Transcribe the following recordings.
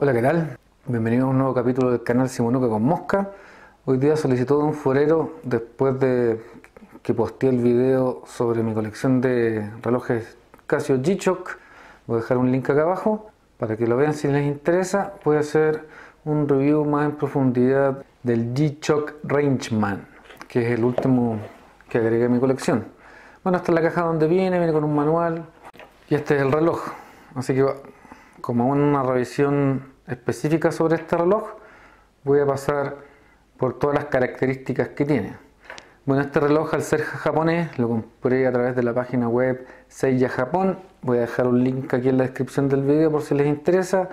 Hola, ¿qué tal? Bienvenido a un nuevo capítulo del canal Simonuca con Mosca. Hoy día solicitó un forero después de que posteé el video sobre mi colección de relojes Casio G-Shock. Voy a dejar un link acá abajo para que lo vean si les interesa. Voy a hacer un review más en profundidad del G-Shock Rangeman, que es el último que agregué a mi colección. Bueno, esta es la caja donde viene, viene con un manual y este es el reloj. Así que como una revisión específica sobre este reloj, voy a pasar por todas las características que tiene. Bueno, este reloj al ser japonés lo compré a través de la página web Seiya Japón. Voy a dejar un link aquí en la descripción del video por si les interesa,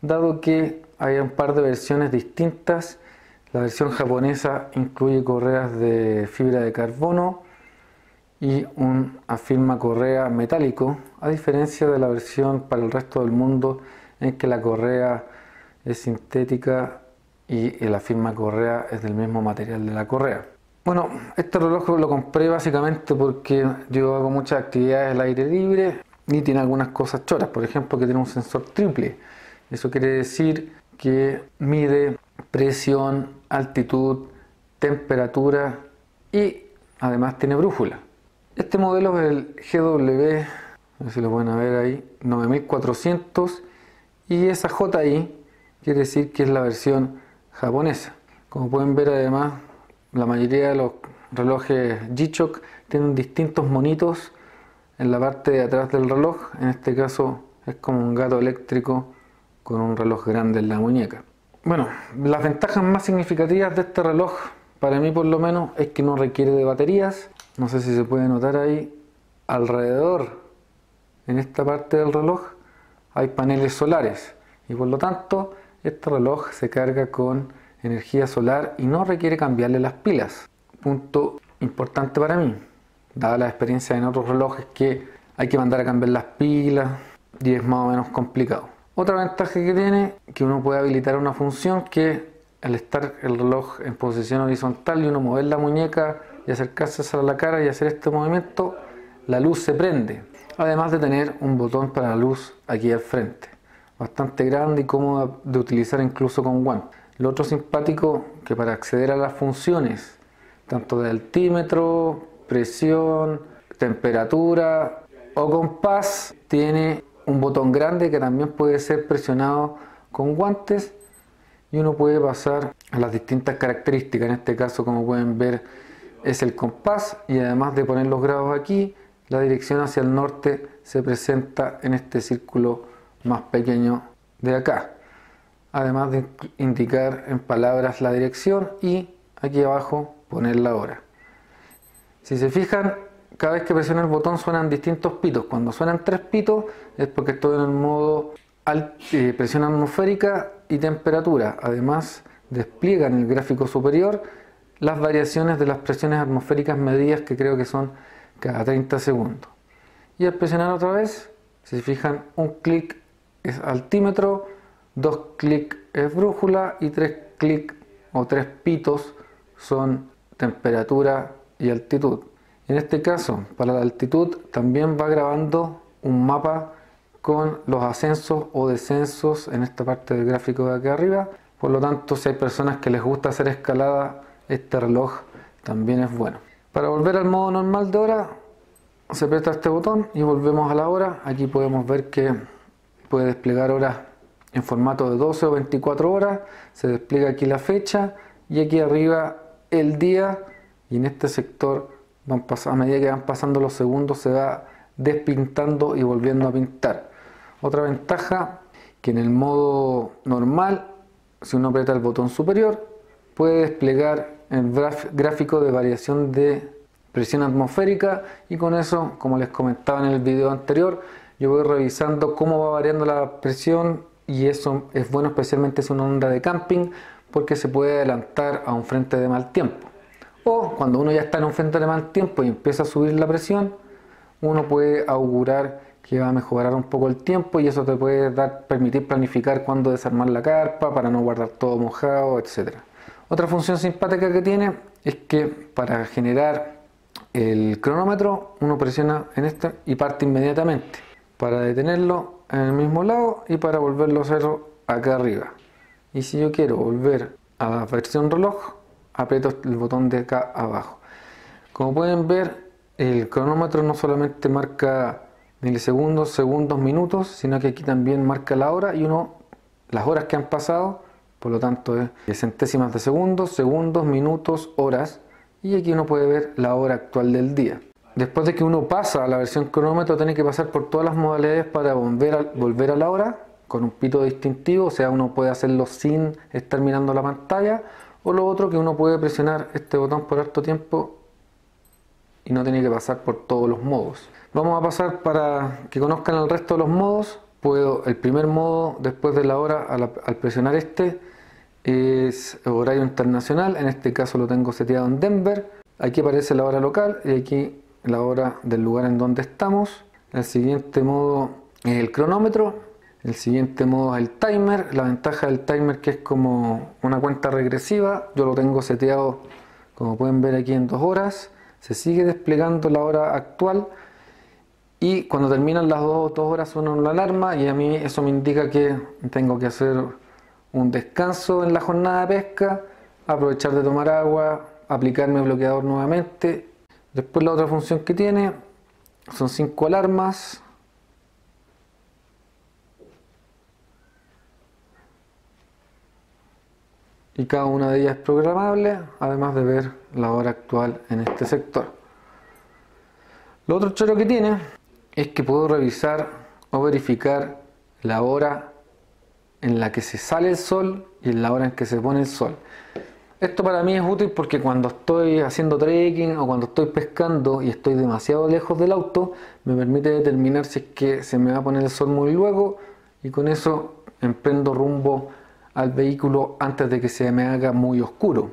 dado que hay un par de versiones distintas. La versión japonesa incluye correas de fibra de carbono y un afirma correa metálico, a diferencia de la versión para el resto del mundo en que la correa es sintética y la firma correa es del mismo material de la correa. Bueno, este reloj lo compré básicamente porque yo hago muchas actividades al aire libre y tiene algunas cosas choras, por ejemplo que tiene un sensor triple. Eso quiere decir que mide presión, altitud, temperatura y además tiene brújula. Este modelo es el GW, a ver si lo pueden ver ahí, 9400 y esa JI quiere decir que es la versión japonesa. Como pueden ver además, la mayoría de los relojes G-Shock tienen distintos monitos en la parte de atrás del reloj. En este caso es como un gato eléctrico con un reloj grande en la muñeca. Bueno, las ventajas más significativas de este reloj, para mí por lo menos, es que no requiere de baterías. No sé si se puede notar ahí, alrededor, en esta parte del reloj, hay paneles solares y por lo tanto este reloj se carga con energía solar y no requiere cambiarle las pilas. Punto importante para mí, dada la experiencia en otros relojes que hay que mandar a cambiar las pilas y es más o menos complicado. Otra ventaja que tiene que uno puede habilitar una función que al estar el reloj en posición horizontal y uno mover la muñeca y acercarse a la cara y hacer este movimiento, la luz se prende además de tener un botón para la luz aquí al frente, bastante grande y cómodo de utilizar incluso con guantes. Lo otro simpático que para acceder a las funciones, tanto de altímetro, presión, temperatura o compás, tiene un botón grande que también puede ser presionado con guantes y uno puede pasar a las distintas características. En este caso, como pueden ver, es el compás y además de poner los grados aquí, la dirección hacia el norte se presenta en este círculo más pequeño de acá. Además de indicar en palabras la dirección y aquí abajo poner la hora. Si se fijan, cada vez que presiono el botón suenan distintos pitos. Cuando suenan tres pitos es porque estoy en el modo eh, presión atmosférica y temperatura. Además despliega en el gráfico superior las variaciones de las presiones atmosféricas medidas que creo que son cada 30 segundos. Y al presionar otra vez, si se fijan, un clic es altímetro, dos clics es brújula y tres clics o tres pitos son temperatura y altitud. En este caso, para la altitud también va grabando un mapa con los ascensos o descensos en esta parte del gráfico de aquí arriba. Por lo tanto, si hay personas que les gusta hacer escalada, este reloj también es bueno. Para volver al modo normal de hora, se aprieta este botón y volvemos a la hora. Aquí podemos ver que puede desplegar horas en formato de 12 o 24 horas. Se despliega aquí la fecha y aquí arriba el día. Y en este sector, van a medida que van pasando los segundos, se va despintando y volviendo a pintar. Otra ventaja que en el modo normal, si uno aprieta el botón superior, puede desplegar el gráfico de variación de presión atmosférica y con eso, como les comentaba en el video anterior, yo voy revisando cómo va variando la presión y eso es bueno especialmente si es una onda de camping porque se puede adelantar a un frente de mal tiempo. O cuando uno ya está en un frente de mal tiempo y empieza a subir la presión, uno puede augurar que va a mejorar un poco el tiempo y eso te puede dar, permitir planificar cuándo desarmar la carpa para no guardar todo mojado, etc. Otra función simpática que tiene es que para generar el cronómetro uno presiona en esta y parte inmediatamente. Para detenerlo en el mismo lado y para volverlo a hacer acá arriba. Y si yo quiero volver a la versión reloj, aprieto el botón de acá abajo. Como pueden ver, el cronómetro no solamente marca milisegundos, segundos, minutos, sino que aquí también marca la hora y uno las horas que han pasado, por lo tanto es centésimas de segundos, segundos, minutos, horas y aquí uno puede ver la hora actual del día. Después de que uno pasa a la versión cronómetro, tiene que pasar por todas las modalidades para volver a, volver a la hora con un pito distintivo, o sea, uno puede hacerlo sin estar mirando la pantalla, o lo otro que uno puede presionar este botón por harto tiempo y no tiene que pasar por todos los modos. Vamos a pasar para que conozcan el resto de los modos. Puedo, el primer modo después de la hora al, al presionar este es horario internacional, en este caso lo tengo seteado en Denver. Aquí aparece la hora local y aquí la hora del lugar en donde estamos. El siguiente modo es el cronómetro. El siguiente modo es el timer. La ventaja del timer que es como una cuenta regresiva. Yo lo tengo seteado como pueden ver aquí en dos horas. Se sigue desplegando la hora actual. Y cuando terminan las dos, dos horas suena una alarma y a mí eso me indica que tengo que hacer un descanso en la jornada de pesca, aprovechar de tomar agua, aplicarme bloqueador nuevamente Después la otra función que tiene son cinco alarmas. Y cada una de ellas es programable, además de ver la hora actual en este sector. Lo otro choro que tiene es que puedo revisar o verificar la hora en la que se sale el sol y en la hora en que se pone el sol. Esto para mí es útil porque cuando estoy haciendo trekking o cuando estoy pescando y estoy demasiado lejos del auto, me permite determinar si es que se me va a poner el sol muy luego y con eso emprendo rumbo al vehículo antes de que se me haga muy oscuro.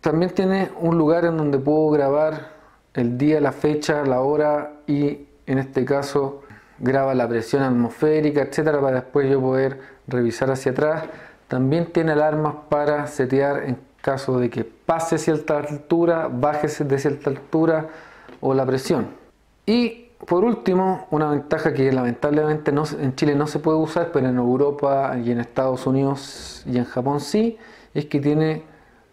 También tiene un lugar en donde puedo grabar el día, la fecha, la hora y en este caso graba la presión atmosférica, etcétera, para después yo poder revisar hacia atrás. También tiene alarmas para setear en caso de que pase cierta altura, baje de cierta altura o la presión. Y por último, una ventaja que lamentablemente no, en Chile no se puede usar, pero en Europa y en Estados Unidos y en Japón sí, es que tiene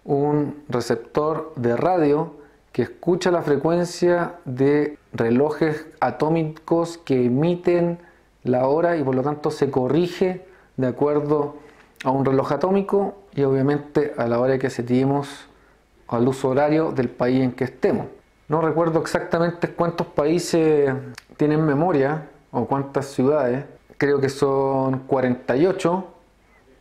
un receptor de radio que escucha la frecuencia de relojes atómicos que emiten la hora y por lo tanto se corrige de acuerdo a un reloj atómico y obviamente a la hora que setemos al uso horario del país en que estemos. No recuerdo exactamente cuántos países tienen memoria o cuántas ciudades, creo que son 48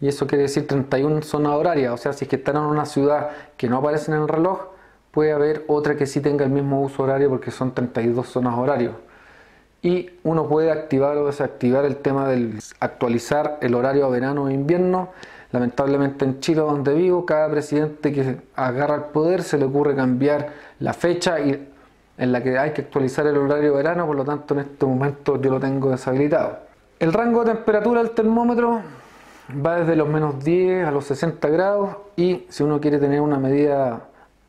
y eso quiere decir 31 zonas horarias, o sea, si es que están en una ciudad que no aparece en el reloj, puede haber otra que sí tenga el mismo uso horario porque son 32 zonas horarias y uno puede activar o desactivar el tema del actualizar el horario a verano o invierno. Lamentablemente en Chile donde vivo, cada presidente que agarra el poder se le ocurre cambiar la fecha en la que hay que actualizar el horario de verano, por lo tanto en este momento yo lo tengo deshabilitado. El rango de temperatura del termómetro va desde los menos 10 a los 60 grados y si uno quiere tener una medida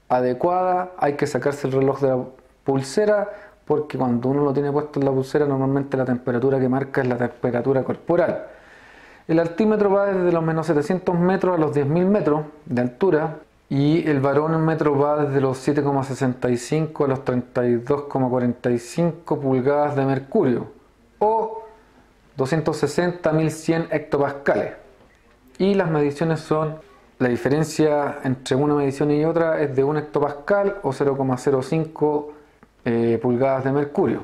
adecuada hay que sacarse el reloj de la pulsera porque cuando uno lo tiene puesto en la pulsera normalmente la temperatura que marca es la temperatura corporal. El altímetro va desde los menos 700 metros a los 10.000 metros de altura y el metro va desde los 7,65 a los 32,45 pulgadas de mercurio o 260 1100 hectopascales. Y las mediciones son, la diferencia entre una medición y otra es de 1 hectopascal o 0,05 eh, pulgadas de mercurio.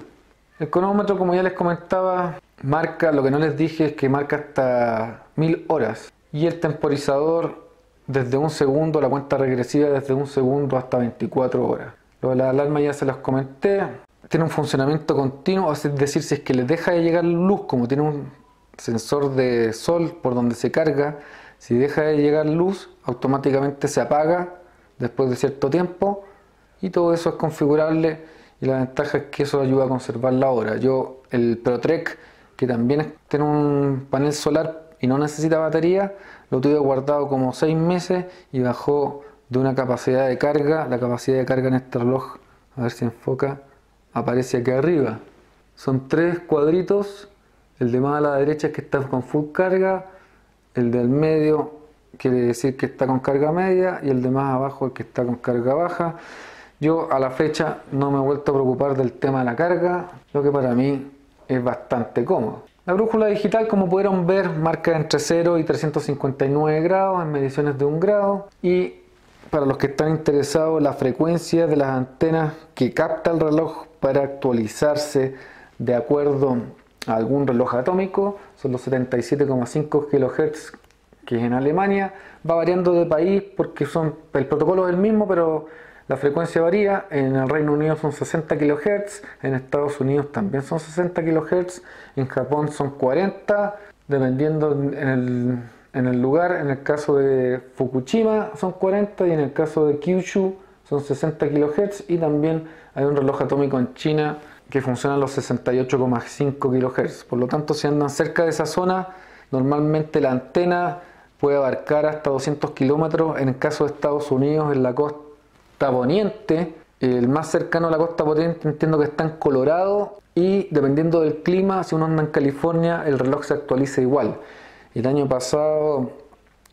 El cronómetro, como ya les comentaba, marca, lo que no les dije es que marca hasta 1000 horas. Y el temporizador desde un segundo, la cuenta regresiva desde un segundo hasta 24 horas. Lo de la alarma ya se los comenté. Tiene un funcionamiento continuo, es decir, si es que le deja de llegar luz, como tiene un sensor de sol por donde se carga, si deja de llegar luz, automáticamente se apaga después de cierto tiempo y todo eso es configurable y la ventaja es que eso ayuda a conservar la hora. Yo el ProTrek, que también tiene un panel solar y no necesita batería, lo tuve guardado como 6 meses y bajó de una capacidad de carga, la capacidad de carga en este reloj, a ver si enfoca, aparece aquí arriba. Son tres cuadritos El de más a la derecha es que está con full carga, el del medio quiere decir que está con carga media y el de más abajo el que está con carga baja. Yo a la fecha no me he vuelto a preocupar del tema de la carga, lo que para mí es bastante cómodo. La brújula digital, como pudieron ver, marca entre 0 y 359 grados en mediciones de un grado y para los que están interesados la frecuencia de las antenas que capta el reloj para actualizarse de acuerdo algún reloj atómico son los 77,5 kHz que en Alemania. Va variando de país porque son el protocolo es el mismo pero la frecuencia varía, en el Reino Unido son 60 kHz, en Estados Unidos también son 60 kHz, en Japón son 40, dependiendo en el, lugar, en el caso de Fukushima son 40 y en el caso de Kyushu son 60 kHz y también hay un reloj atómico en China que funciona a los 68,5 kHz. Por lo tanto, si andan cerca de esa zona, normalmente la antena puede abarcar hasta 200 kilómetros. En el caso de Estados Unidos, en la costa poniente, el más cercano a la costa poniente entiendo que está en Colorado y dependiendo del clima, si uno anda en California, el reloj se actualiza igual. El año pasado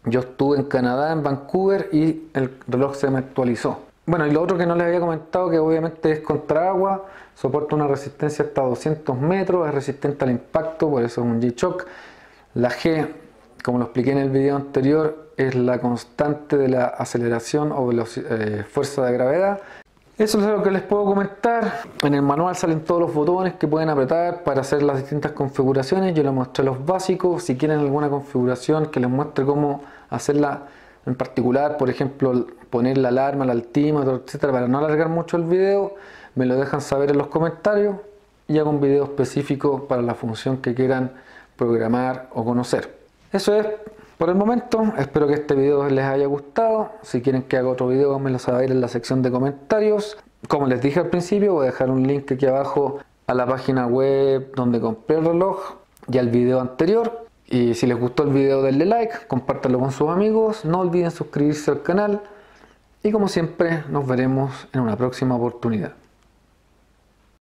yo estuve en Canadá, en Vancouver, y el reloj se me actualizó. Bueno, y lo otro que no les había comentado, que obviamente es contra agua, soporta una resistencia hasta 200 metros, es resistente al impacto, por eso es un G-Shock. La G, como lo expliqué en el video anterior, es la constante de la aceleración o eh, fuerza de gravedad. Eso es lo que les puedo comentar. En el manual salen todos los botones que pueden apretar para hacer las distintas configuraciones. Yo les mostré los básicos. Si quieren alguna configuración que les muestre cómo hacerla en particular, por ejemplo, poner la alarma, el altímetro, etcétera, para no alargar mucho el video, me lo dejan saber en los comentarios y hago un video específico para la función que quieran programar o conocer. Eso es por el momento, espero que este video les haya gustado. Si quieren que haga otro video, me lo saber en la sección de comentarios. Como les dije al principio, voy a dejar un link aquí abajo a la página web donde compré el reloj y al video anterior. Y si les gustó el video, denle like, compártanlo con sus amigos, no olviden suscribirse al canal. Y como siempre, nos veremos en una próxima oportunidad.